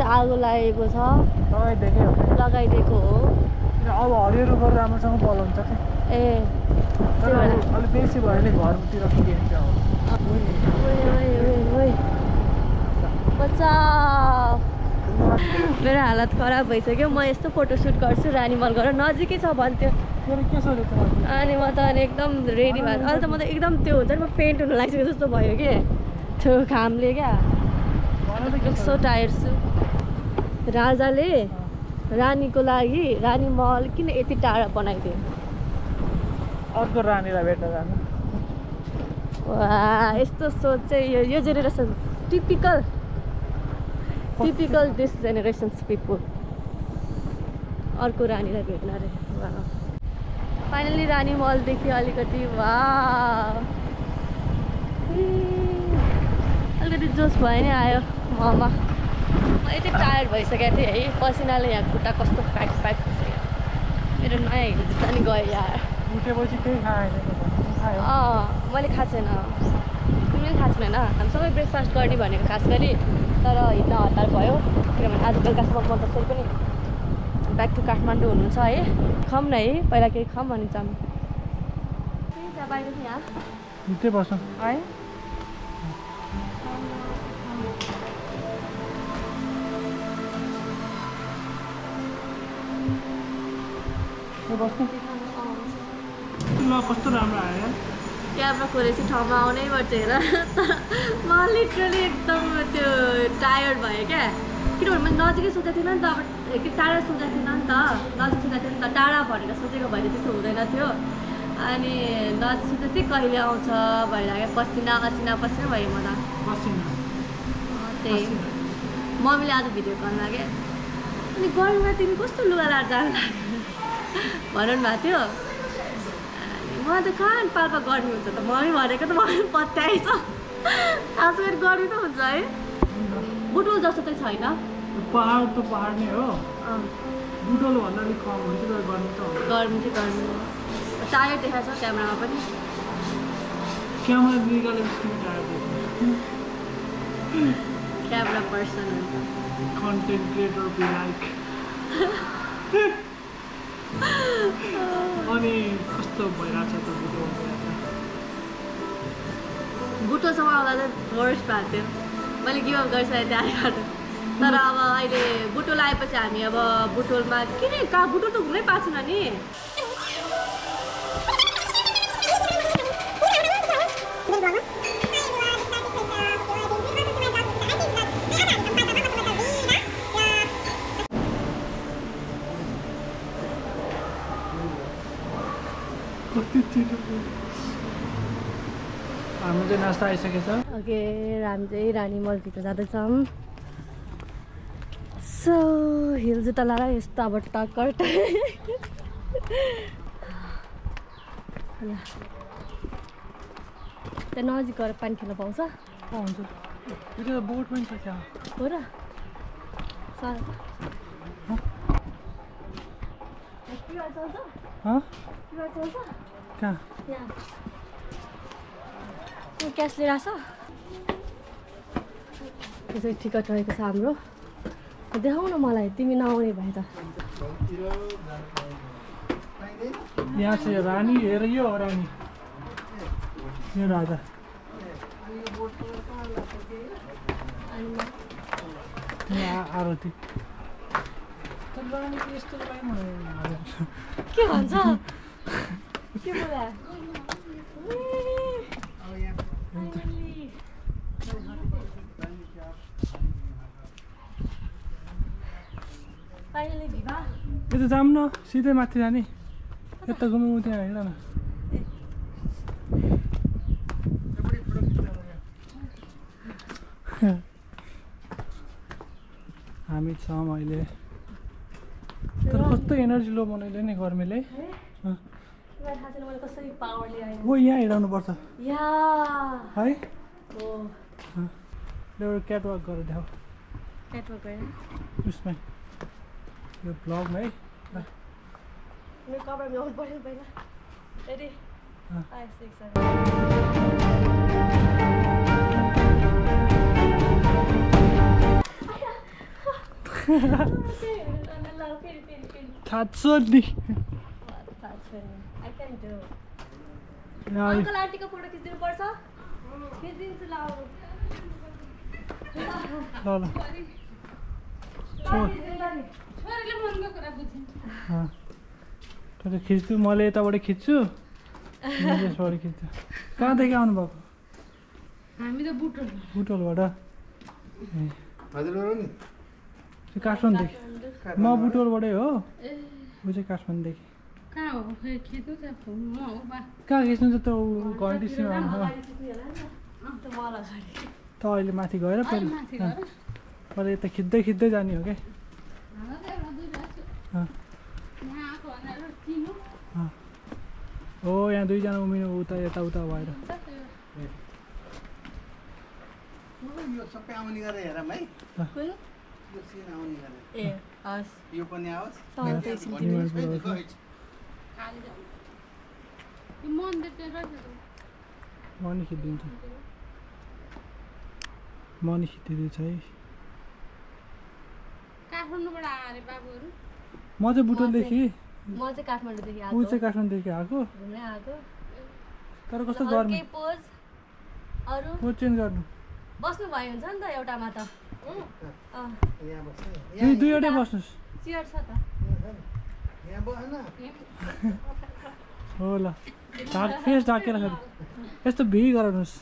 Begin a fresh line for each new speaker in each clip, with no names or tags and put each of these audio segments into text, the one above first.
चाहिँ आगो लागेको छ।
लगाइदिएकै हो। अब हरियोहरू गरेर राम्रोसँग बलाउँछ कि?
ए।
अलिक बेसी भयो भने घरतिर पुगिन्छ
मेरो हालत खराब भइसक्यो। म यस्तो फोटोसुट गर्छु रानीमल गएर। नजिकै छ भन्थ्यो। अनि म त अनि एकदम रेडी भएको अहिले त म त एकदम त्यो हुन्छ नि म फेन्ट हुन लागिसकेको जस्तो भयो कि? त्यो घामले क्या। सो टायर्ड छु। राजाले रानीको लागि रानी महल किन यति टाढा बनाइदियो?
अर्को रानीलाई भेट्न जानु।
वा यस्तो सोच चाहिँ यो यो generation typical typical this generations people अर्को रानीलाई भेट्न अरे। वा फाइनली रानी महलदेखि अलिकति वा अलिकति जोस भयो नि आयो ममा। म यति टायर्ड भइसकेको थिएँ है। पसिनाले यहाँ खुट्टा कस्तो प्याक प्याक भइसक्यो। मेरो नयाँ हिल जुत्ता नि गयो यार
उठेपछि
अँ मैले खाएको छैन। तिमीले पनि खाएको छैन? होइन हामी सबै ब्रेकफास्ट गर्ने भनेको खास गरी। तर हिँड्न हतार भयो। किनभने आज बेलुकासम्म म जसरी पनि ब्याक टु काठमाडौँ हुनुहुन्छ है। खाऊँ न है। पहिला केही खाऊँ भने जाऊँ त्यहाँ बाहिर चाहिँ यहाँ है।
बस्नु। ल कस्तो राम्रो आयो
क्याबमा खोलेपछि ठाउँमा आउनै पर्छ हेर। म लिटरली एकदम त्यो टायर्ड भयो क्या। किनभने मैले नजिकै सोचेको थिइनँ नि त अब कि टाढा सोचेको थिइनँ नि त। नजिक सोचेको थिएँ नि त टाढा भनेर सोचेको भएर त्यस्तो हुँदैन थियो। अनि नजिक सोचेको थिएँ कहिले आउँछ भइरहेको पसिना असिना पसिना भयो म त त्यही। मम्मीले आज भिडियो कल लाग्यो अनि गर्मीमा तिमी कस्तो लुगा लाएर जानु लाग्यो? भनौँ भएको थियो। मलाई त कहाँ पाल्पा गर्मी हुन्छ त? मम्मी भनेको त मम्मी पत्याएछ। खास गरी गर्मी त हुन्छ है। बुटुल जस्तो चाहिँ छैन।
पहाड त पहाड नै हो। बुटोल भन्दा अलिक कम हुन्छ तर गर्मी त
गर्मी चाहिँ गर्मी हो। टायर्ड देखाएको छ क्यामेरामा पनि।
क्यामेरा टाढो
camera person
content creator be like. अनि कस्तो भइरहेछ त बुटोल
बुटोसँग आउँदा चाहिँ वर्स्ट भएको थियो मैले गिभ अप गरिसकेको थिएँ आइबाट तर अब अहिले बुटोल आएपछि हामी अब बुटोलमा किन कहाँ बुटोल त घुम्नै पाएको छैन नि
नास्ता आइसकेछ
ओके हामी चाहिँ रानी मलभित्र जाँदैछौँ। सो हिल जुत्ता लाएर यस्तो अब टक्कर त्यहाँ नजिक गएर पानी खेल्न पाउँछ?
त बोट पनि छ क्या।
हो र?
कहाँ?
क्यास लिएर आएको त्यसरी टिकट रहेको छ हाम्रो। देखाउ न मलाई तिमी नआउने भए त।
यहाँ चाहिँ रानी हेर यो हो रानी। यो राजा। यहाँ आरती।
के भन्छ? के बोला फाइनली भिभा
यता जाऊँ न सिधै माथि जाने। यता घुमौँ त्यहाँ हिँड न। हामी छौँ अहिले। तर कस्तो एनर्जी लो बनाइले नि गर्मीले। ओ यहाँ हिँडाउनुपर्छ।
या।
है?
हो।
एउटा क्याटवाक गरेर
होइन
उसमै। यो ब्लगमा है
कपडा ल्याउनु पऱ्यो पहिला रेडी ल
नि
अङ्कल आन्टीको फोटो खिचिदिनु पर्छ खिचिदिन्छु ल
तैँले खिच्छु मैले यताबाट खिच्छु मैले यसबाट खिच्छु कहाँदेखि आउनुभएको
हामी त बुटो
बुटोलबाट काठमाडौँदेखि म बुटोलबाटै हो
ए
ऊ चाहिँ काठमाडौँदेखि
कहाँ खिच्नु
त त्यो हो।
त
अहिले माथि गएर पहिला यता खिच्दै खिच्दै जाने हो क्या हो यहाँ दुईजना उमिनु उता यताउता भएर
एकछिन
तिमी-
है,
तिमी-
गइट।
खाली जाऊ यो मन्दिर चाहिँ रहेछ
म नि खिचिदिन्छु म नि खिचिदिँदैछ है
काठमाडौँबाट बाबुहरू।
म चाहिँ बुटोलदेखि
म चाहिँ काठमाडौँदेखि
ऊ चाहिँ काठमाडौँदेखि आएको।
घुम्नै आएको।
तर कस्तो गर्मी?
पोज? अरू?
पोज चेन्ज गर्नु।
बस्नु भयो हुन्छ नि त एउटामा त अँ।
यहाँ बस्छ।
दुई दुईवटै बस्नुहोस्।
चियर छ त।
यहाँ बस्न
हो ल। ढाक फेस ढाकेर यस्तो भिड गराउनुहोस्।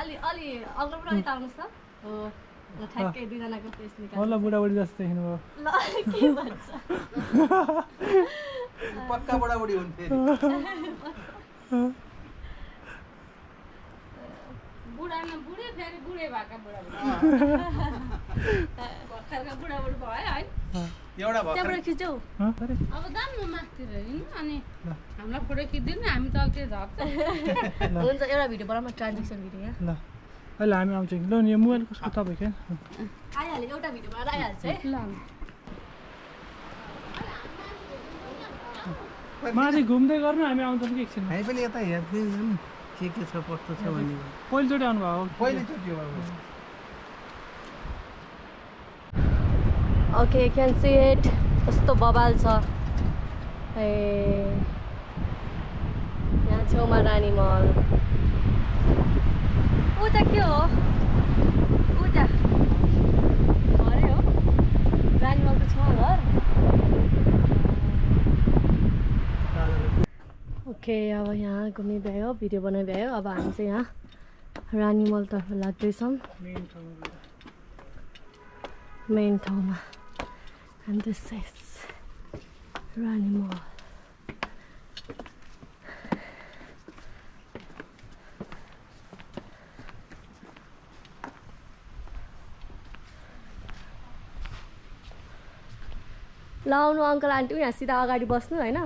अलि अलि अग्लो पनि अलिक आउनुहोस् त। हो ल
बुढाबुढी जस्तो देख्नु भयो
ल के भन्छ
पक्का बडाबडी हुन् फेरि
बुढामा बुढे फेरि बुढे भएका बुढाबुढी भर्खरका बुढाबुढी भयो है
एउटा भर्खर
त्यहाँबाट खिचौ
हँ, अरे
अब जाऊँ न माथितिर हिँड्नु अनि
ल।
हामीलाई फोटो खिचिदिनु हामी तलतिर झर्छ
ल
हुन्छ एउटा भिडियो बनाउन ट्रान्जेक्सन भिडियो यहाँ
अहिले हामी आउँछौँ ल नि यो मोबाइल कसको तपाईँको
आइहाल्यो एउटा भिडियो बनाएर आइहाल्छ है
ल
माथि घुम्दै गर्नु हामी आउँछौँ कि एकछिनमा
हामी पनि यता हेर्दै जाउँ के के छ कस्तो छ भन्ने
पहिलोचोटि आउनुभएको हो
पहिलोचोटि
ओके क्यान सी इट कस्तो बबाल छ ए यहाँ छेउमा रानी महल उता के हो उता घरै ओके अब यहाँ घुमि भ्यायो भिडियो बनाइ भ्यायो अब हामी चाहिँ यहाँ रानी महलतर्फ लाग्दैछौँ
मेन ठाउँमा गएर।
मेन ठाउँमा and this is Rani Mall. ल आउनु अङ्कल आन्टी यहाँ सिधा अगाडि बस्नु होइन?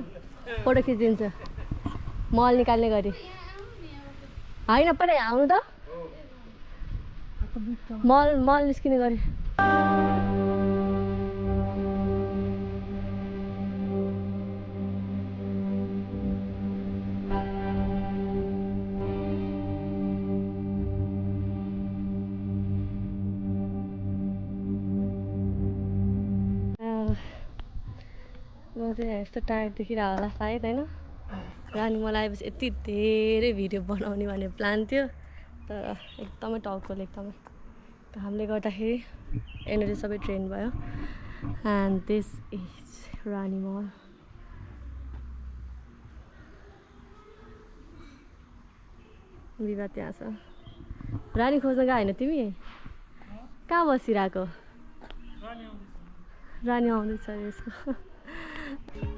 फोटो खिचिदिन्छु। मल निकाल्ने गरी। होइन पहिला आउनु त। मल मल निस्किने गरी। यस्तो टायर्ड देखिरहेको होला सायद होइन? रानी मलाई आएपछि यति धेरै भिडियो बनाउने भन्ने प्लान थियो तर एकदमै टाउकोले एकदमै। घामले गर्दाखेरि एनर्जी सबै ट्रेन भयो। And this is Rani Mahal विवाह त्यहाँ छ। रानी खोज्न गएको होइन तिमी? कहाँ बसिरहेको? रानी आउँदैछ यसको।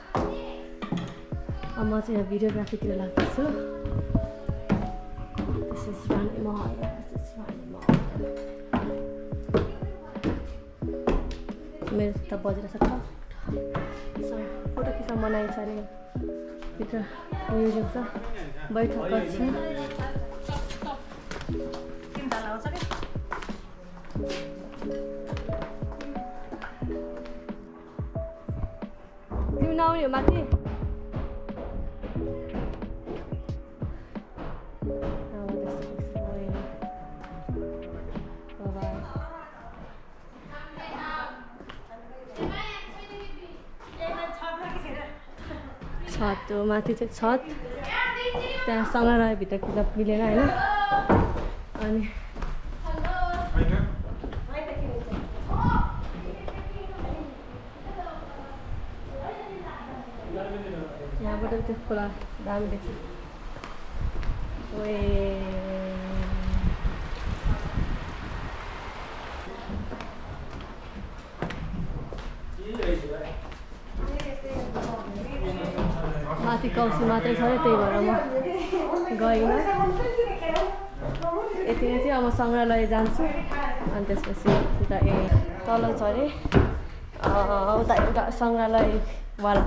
म चाहिँ यहाँ भिडियोग्राफीतिर लाग्दैछु। रानी महल मेरो त बजेर छ फोटो खिच्न मनाइ अरे भित्र म्युजियम छ। बैठक कक्ष तिमी नआउने हो माथि? हो माथि चाहिँ छत त्यहाँ सङ्ग्रहालयभित्र खिच्न मिलेन होइन। अनि यहाँबाट त्यो खोला दामी देख्छ। ओए। कौसी मात्रै छ त्यही भएर म गइनँ। यति नै थियो। अब सङ्ग्रहालय जान्छु। अनि त्यसपछि उता ए तल छ अरे उता एउटा सङ्ग्रहालयवाला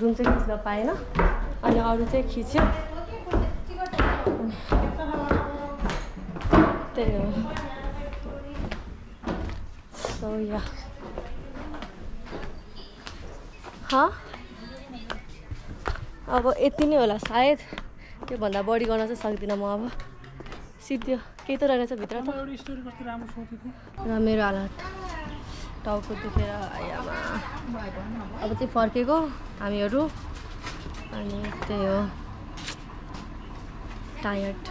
रुम चाहिँ खिच्न पाएन। अनि अरू चाहिँ खिच्यो। त्यही हो। So yeah. अब यति नै होला सायद त्योभन्दा बढी गर्न चाहिँ सक्दिनँ म अब। सिद्धो केही त रहेनछ भित्र त। र मेरो हालत टाउको दुखेर अब चाहिँ फर्केको हामीहरू अनि त्यही हो। टायर्ड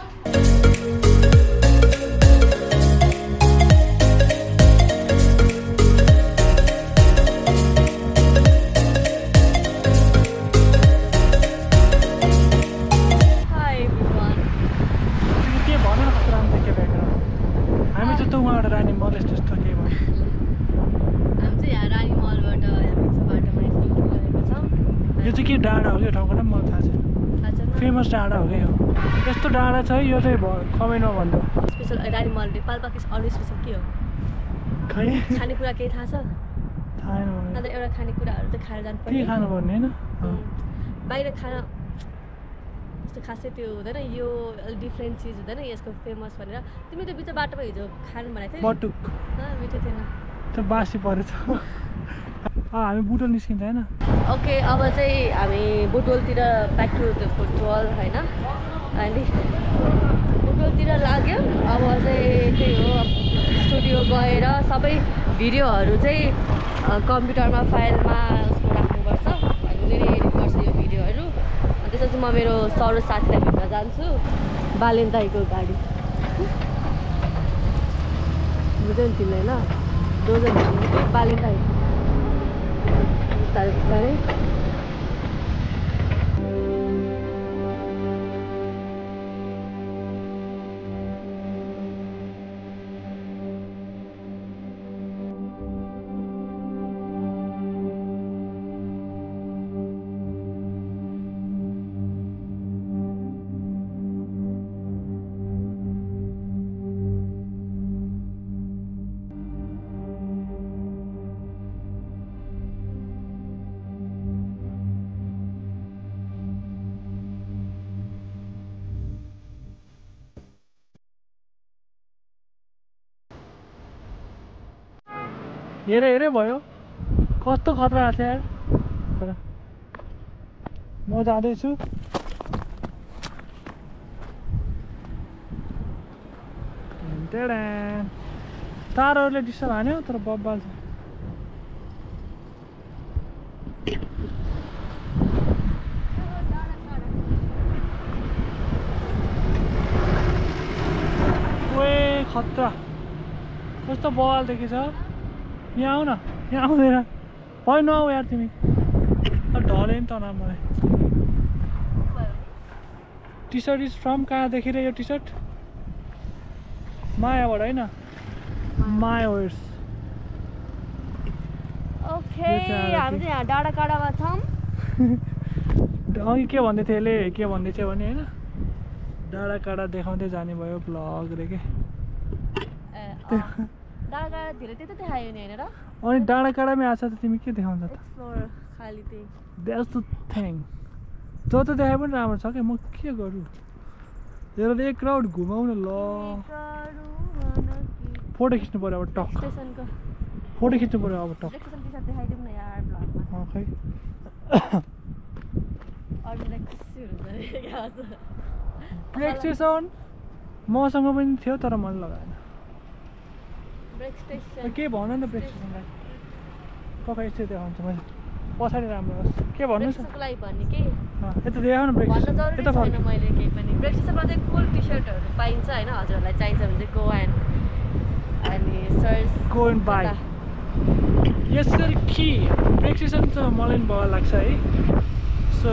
डाँडा हो कि यो? यस्तो डाँडा छ यो चाहिँ कमेन्टमा भन्नु
स्पेसल रानी मल नेपालमा के अरू स्पेसल के हो?
खै?
खानेकुरा केही थाहा छ?
थाहा
अन्त एउटा खानेकुराहरू चाहिँ खाएर
के
जानुपर्ने
खानुपर्ने होइन?
बाहिर खाना त्यस्तो खासै त्यो हुँदैन यो डिफ्रेन्ट चिज हुँदैन यसको फेमस भनेर। तिमी त बिच बाटोमा हिजो खानु भनेको थियौ मिठो थिएन।
त्यो बासी परेछ। हामी बुटोल निस्किन्छ होइन
ओके अब चाहिँ हामी बुटोलतिर ब्याक टु द बुटोल होइन अनि बुटोलतिर लाग्यो अब चाहिँ त्यही हो स्टुडियो गएर सबै भिडियोहरू चाहिँ कम्प्युटरमा फाइलमा उसको राख्नुपर्छ हामीले एडिट गर्छ यो भिडियोहरू अनि त्यसपछि म मेरो सरो साथीलाई भेट्न जान्छु बालेन दाईको गाडी बुझ्यो नि तिमीलाई ल बालेन Tarek
हेरे हेरे भयो कस्तो खतरा छ यार म जाँदैछु। तारहरूले डिस्टर्ब हान्यो तर बब्बाल छ खतरा कस्तो बवाल देखेछ यहाँ आऊ न यहाँ आउँदैन। भयो नआऊ यार तिमी। ढले नि त न मलाई। टी सर्ट इज फ्रम कहाँ देखिरह्यो यो टी सर्ट मायाबाट होइन? Maya wears
okay. हामी चाहिँ यहाँ डाँडा काँडामा छौँ।
अघि के भन्दै थियो यसले के भन्दै थियो भने होइन? डाँडा काँडा देखाउँदै जाने भयो ब्लग रे के? अनि डाँडा काँडामै आएको छ त तिमी के देखाउँछ त थिङ जो त देखाए पनि राम्रो छ क्या म के गरौँ हेर एक राउन्ड घुमाउ न ल फोटो खिच्नु पऱ्यो अब टक फोटो खिच्नु पऱ्यो अब टक खै। ब्रेक स्टेसन मसँग पनि थियो तर मन लगाएन के भन न ब्रेक स्टेसनलाई यस्तै देखाउँछु मैले। पछाडि राम्रो होस्। के भन्नु यता देखाउ न ब्रेक यता
मैले केही पनि। ब्रेक स्टेसनमा चाहिँ कुल टी सर्टहरू पाइन्छ होइन? हजुरहरूलाई चाहिन्छ भने चाहिँ गो एन्ड अनि सर्स
Go and buy. यसरी कि? ब्रेक स्टेसन त मलाई पनि बगाल लाग्छ है। सो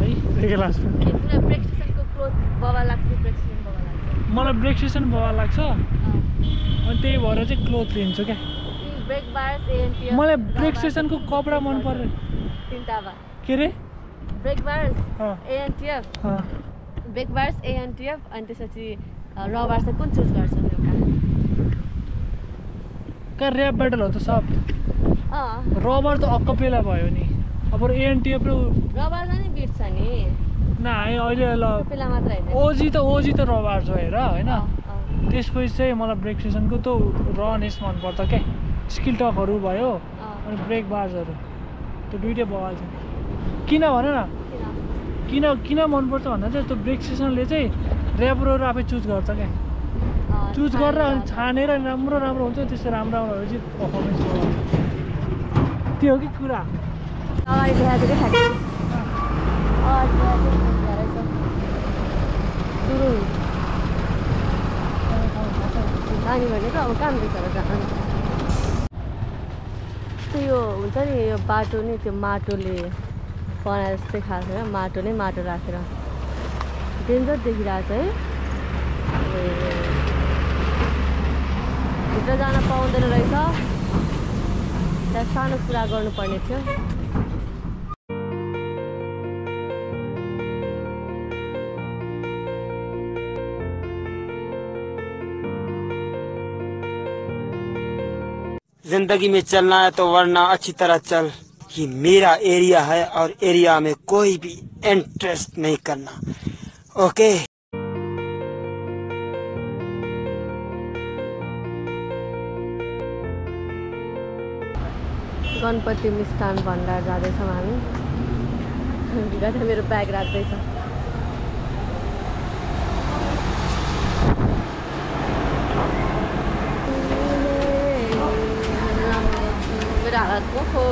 है
ब्रेक स्टेसनको क्लोथ बबा लाग्छ कि ब्रेक स्टेसन बबा लाग्छ?
मलाई ब्रेक स्टेसन लाग्छ। अनि त्यही भएर चाहिँ क्लोथ लिन्छु क्या। मलाई ब्रेक स्टेसनको कपडा मन पर्यो के अरे
ब्रेक बार्स
अँ,
एएनटिएफ अनि त्यसपछि रबार चाहिँ कुन चुज गर्छ एउटा
कहाँ ऱ्याप ब्याटल हो त सब। रबर त अक्कपेला भयो नि। अब एएनटिएफ र
रबार नै बिट्छ नि।
ना अहिले ल। ओजी त ओजी त रबर छ हेर होइन? त्यसपछि चाहिँ मलाई ब्रेक स्टेसनको त रनेस मनपर्छ क्या स्किल टकहरू भयो। अनि ब्रेक बार्सहरू त्यो दुइटै बगाल छ। किन भन न?
किन?
किन मनपर्छ भन्दा चाहिँ त्यो ब्रेक स्टेसनले चाहिँ ऱ्यापरहरू आफै चुज गर्छ क्या चुज गरेर अनि। छानेर। राम्रो राम्रो हुन्छ त्यस्तो राम्रो राम्रो चाहिँ पर्फर्मेन्स गर्छ त्यो हो कि कुरा।
अगाडि देखाएको थियो कि फ्याक्ट्री अगाडि देखाएको थियो फ्याक्ट्री रहेछ सुरु नानी भने त अब देख्छ र जानु त्यो यो हुन्छ नि यो बाटो नि त्यो माटोले बनाए जस्तै खाएको होइन माटो नै माटो राखेर डेन्जर देखिरहेको छ है भित्र जान पाउँदैन रहेछ त्यहाँ सानो कुरा गर्नुपर्ने थियो
ज़िंदगी में चलना है तो वरना अच्छी तरह चल ये मेरा एरिया है और एरिया में कोई भी इंटरेस्ट नहीं करना। ओके
गणपति मिष्टान भण्डार जाँदैछौँ हामी मेरो ब्याग राख्दैछ हात ओहो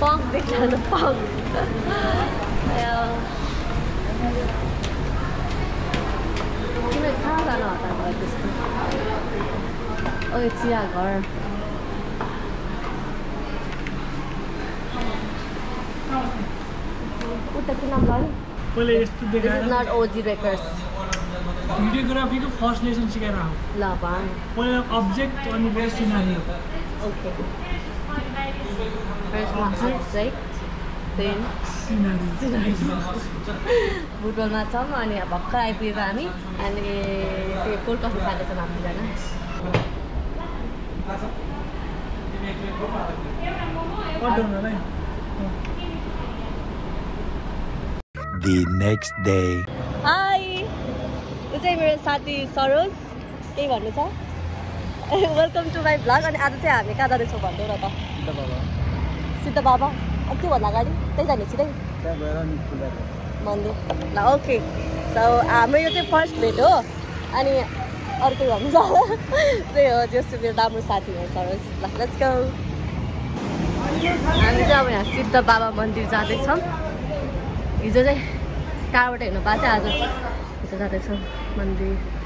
पङ्क देख्छ पङ्क किन कहाँ जान हतार भयो त्यस्तो ओ चिया घर उता के नाम लाग्यो
पहिले यस्तो देखाएर
नट ओजी रेकर्स
भिडियोग्राफीको फ़र्स्ट लेसन सिकाएर आऊ
ल भान
पहिला अब्जेक्ट अनि सिनारी
ओके फर्स्टमा अब्जेक्ट देन
सिनारी
बुटबलमा छौँ अनि भर्खर आइपुगेको हामी अनि त्यो कोल्ड कफी खाँदैछौँ हामीजना
the next day.
हाई यो चाहिँ मेरो साथी सरोज। केही भन्नु छ? वेलकम टु माई भ्लग अनि आज चाहिँ हामी कहाँ जाँदैछौँ भन्नु न त? सिद्ध बाबा अब त्योभन्दा अगाडि त्यही जाने सिधै मन्दिर ल ओके सो हाम्रो यो चाहिँ फर्स्ट भेट हो अनि अरू केही भन्नु छ त्यही हो जस्तो मेरो राम्रो साथी हो सरोज ल लेट्स गो हामी चाहिँ अब यहाँ सिद्ध बाबा मन्दिर जाँदैछौँ हिजो चाहिँ टाढाबाट हेर्नु पाएको थियो आज हिजो जाँदैछौँ मन्दिर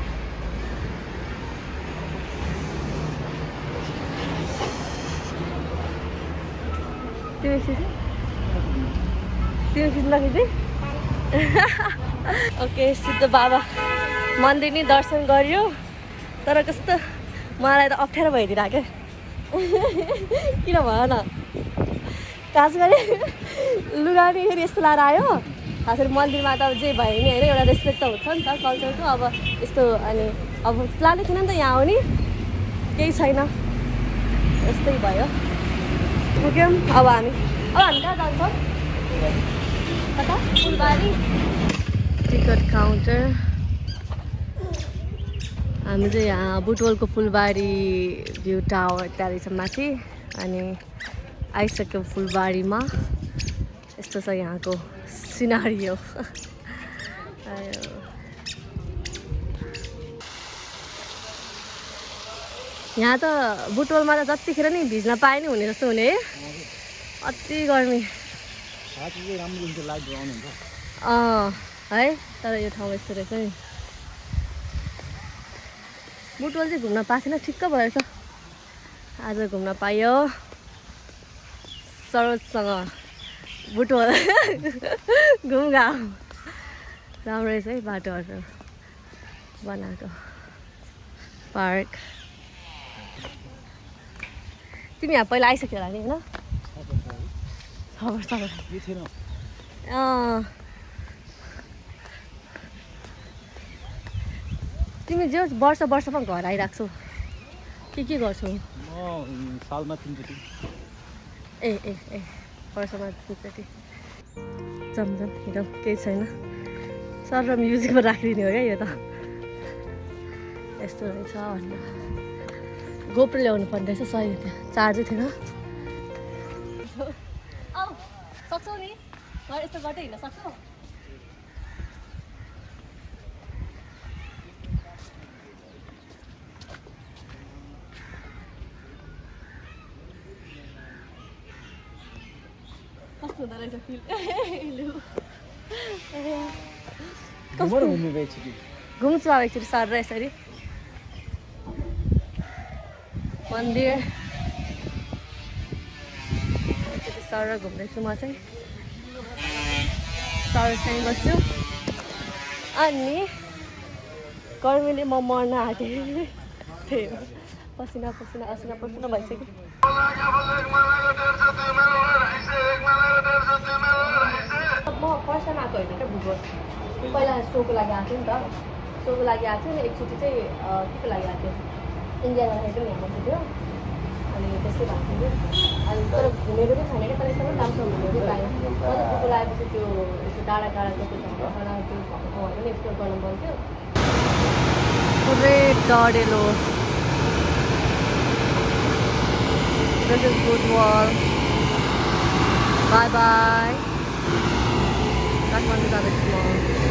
खिच्ने तिमी खिच्दाखेरि ओके सिद्ध बाबा मन्दिर नि दर्शन गरियो तर कस्तो मलाई त अप्ठ्यारो भइदिरहेको किन भयो न खास गरी लुगा नि फेरि यस्तो लाएर आयो खास गरी मन्दिरमा त अब जे भयो नि होइन एउटा रेस्पेक्ट त हुन्छ नि त कल्चरको अब यस्तो अनि अब प्लानै थिएन नि त यहाँ आउने केही छैन यस्तै भयो पुग्यौँ अब हामी अब हामी कहाँ जान्छौँ कता फुलबारी टिकट काउन्टर हामी चाहिँ यहाँ बुटवलको फुलबारी भ्यू टावर त्यहाँ रहेछ माथि। अनि आइसक्यो फुलबारीमा। यस्तो छ यहाँको सिनारियो यहाँ त बुटवलमा त जतिखेर नि भिज्न पाए नि हुने जस्तो हुने। अति गर्मी। अँ है तर यो ठाउँ यस्तो रहेछ नि। बुटवल चाहिँ घुम्न पाएको थिएन ठिक्क भएछ आज घुम्न पायो सरोजसँग बुटवल। घुमघाम। राम्रो रहेछ है बाटोहरू। बनाएको। पार्क। तिमी यहाँ पहिला आइसक्यो होला नि होइन। तिमी जे वर्ष वर्षमा घर आइरहेको के के गर्छौ?
सालमा तिनचोटि
ए ए ए वर्षमा दुईचोटि जमजम हिँडौँ केही छैन। सर र म्युजिकमा राखिदिने हो क्या यो त। यस्तो रहेछ भन्नु। गोप्रो ल्याउनु पर्ने रहेछ सही थियो चार्जै थिएन। औ सक्छौ नि? घर यस्तो गर्दै हिँड्न सक्छौ? कस्तो हुँदो रहेछ फिल?
घुमर घुम्नु गएछु कि?
घुम्छु अब एकचोटि सर र यसरी? मन्दिर सर र घुम्दैछु म चाहिँ सर चाहिँ बस्छु अनि गर्मीले म मर्न आँटेँ त्यही हो पसिना पसिना असिना पसिना भइसक्यो म टाइम आएको होइन क्या भुटबल पहिला सोको लागि आएको थिएँ नि त सोको लागि आएको नि एकचोटि चाहिँ के को लागि आएको थियो इन्डिया जाँदाखेरि पनि यहाँ बसेको थियो अनि त्यस्तै भएको थियो अनि तर घुमेको चाहिँ छैन क्या एकदमै राम्रोसँग घुमेको पाएँ म त भुटबल आएपछि त्यो यस्तो टाढा टाढाको त्यो झर्ना त्यो ठाउँहरू पनि एक्सप्लोर गर्नु मन थियो पुरै डढेलो This is Woodwall. Bye bye. Kathmandu जाँदैछु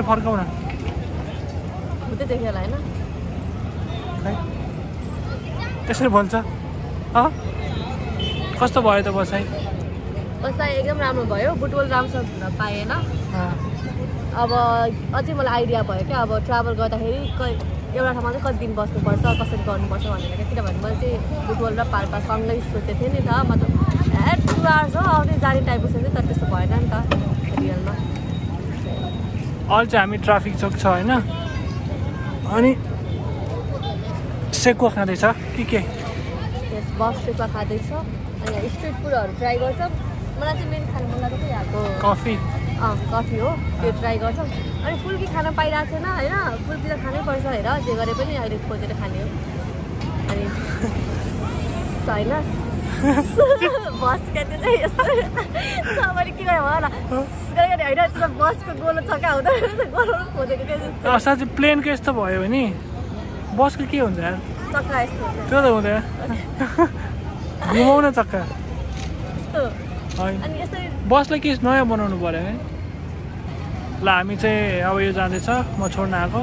मतिर फर्काउ न
देख्यो होला होइन?
भन्छ? अँ? कस्तो भयो त बसाइ
बसाइ एकदम राम्रो भयो बुटवल राम्रोसँग पाएन। अब अझै मलाई आइडिया भयो क्या अब ट्राभल गर्दाखेरि एउटा ठाउँमा चाहिँ कति दिन बस्नुपर्छ कसरी गर्नुपर्छ भनेर क्या। किनभने मैले चाहिँ बुटवल र पाल्पा सँगै सोचेको थिएँ नि त मतलब ए टु आवर्स हो आउने जाने टाइपको सोचेँ तर त्यस्तो भएन नि त रियलमा
अहिले चाहिँ हामी ट्राफिक चोक छ होइन? अनि सेकुवा खाँदैछ? कि के?
बस सेक्वा खाँदैछ। अनि स्ट्रिट फुडहरू ट्राई गर्छ। मलाई चाहिँ मेन खानु मन लागेको यहाँको
कफी।
अँ कफी हो। त्यो ट्राई गर्छौँ। अनि फुल्की खान पाइरहेको छैन होइन? फुल्की त खानै पर्छ हेर जे गरे पनि अहिले खोजेर खाने हो। अनि होइन बस क्या त्यो चाहिँ यस्तो सबैले के गर्यो होला गरेको होइन त्यो त बसको गोलो छ क्या हुँदैन गोलो खोजेको जस्तो
साँच्चै प्लेनको यस्तो भयो भने बसको के हुन्छ?
चक्का यस्तो
त्यो त हुँदैन। घुमाउन चक्का।
अनि यसरी
बसलाई के नयाँ बनाउनु पऱ्यो है ल हामी चाहिँ अब यो जाँदैछ। म छोड्न आएको।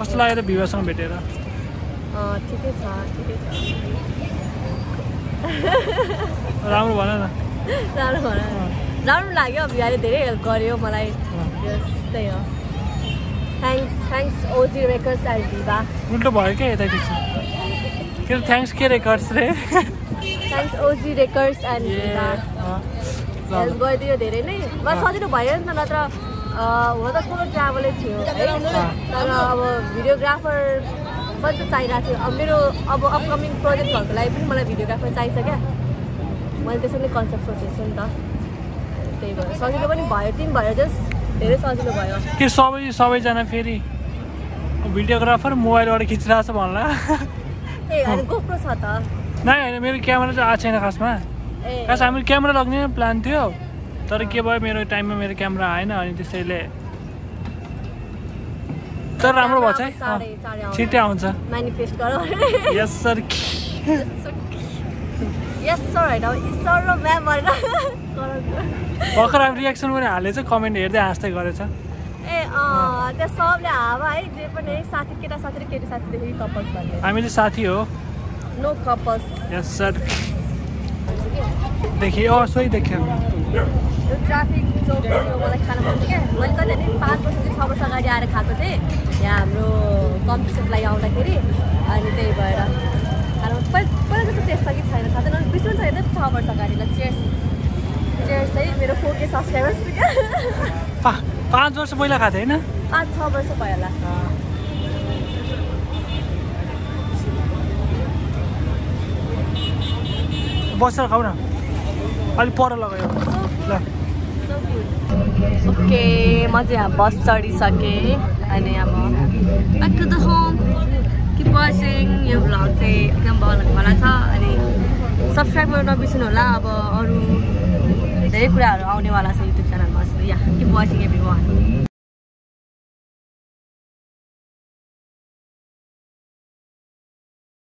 कस्तो लाग्यो त भिवासँग भेटेर?
ठिकै छ ठिकै छ।
राम्रो भन न।
राम्रो भन। राम्रो लाग्यो बिहाले धेरै हेल्प गर्यो मलाई। त्यस्तै हो। Thanks thanks OG Records and भिभा
उल्टो भयो क्या यता ठिक छ के थ्याङ्क्स के रेकर्ड्स रे?
थ्याङ्क्स ओजी रेकर्ड्स एन्ड भिभा। हेल्प गरिदियो धेरै नै। मलाई सजिलो भयो नि त नत्र हुन त सोलो ट्राभलै थियो है? तर अब भिडियोग्राफर पनि त चाहिरहेको थियो अब मेरो अब अपकमिङ प्रोजेक्टहरूको लागि पनि मलाई भिडियोग्राफर चाहिन्छ क्या। मैले त्यसरी कन्सेप्ट सोचेको छु नि त। त्यही भएर सजिलो पनि भयो। टिम भयो जस्ट धेरै सजिलो भयो।
के सबै सबैजना फेरि भिडियोग्राफर मोबाइलबाट खिचिरहेको छ भन्ला?
ए होइन गोप्रो छ त।
नै होइन मेरो क्यामेरा चाहिँ आएको छैन खासमा।
ए।
खास हामीले क्यामेरा लग्ने प्लान थियो। तर के भयो मेरो टाइममा मेरो क्यामेरा आएन अनि त्यसैले तर राम्रो अँ,
आउँछ।
छिट्टै आउँछ।
मेनिफेस्ट गरौँ।
यस सर
यस सर होइन अब सर र म्याम भनेर गराउँछ।
भर्खर अब रियाक्सन पनि हालेछ कमेन्ट हेर्दै हाँस्दै गरेछ।
ए सबले हावा है जे पनि है साथी केटा साथी र केटी साथीदेखि कपल्स भन्ने।
हामी चाहिँ साथी हो।
No couples
yes sir. देखेँ अँ सोही देख्यो।
यो ट्राफिक चौक यो मलाई खानु मन थियो क्या मैले कहिले नि पाँच वर्षदेखि छ वर्ष अगाडि आएर खाएको थिएँ यहाँ हाम्रो कम्पिटिसनको लागि आउँदाखेरि अनि त्यही भएर खानु पहिला पहिला जस्तो टेस्ट छ कि छैन थाहा छैन बिर्सनु छैन छ वर्ष अगाडि ल चेयर्स चेयर्स चाहिँ मेरो फोर के सब्सक्राइबर्स
पाँच वर्ष पहिला खाएको थिएँ होइन?
पाँच छ वर्ष भयो होला
बसेर खाऊ न। अलिक पर लगायो। ल।
ओके म चाहिँ यहाँ बस चढिसकेँ अनि अब back the home keep watching यो भ्लग चाहिँ एकदम भला छ अनि सब्सक्राइब गर्न नबिर्सिनु होला। अब अरू धेरै कुराहरू आउनेवाला छ युट्युब च्यानलमा yeah keep watching every one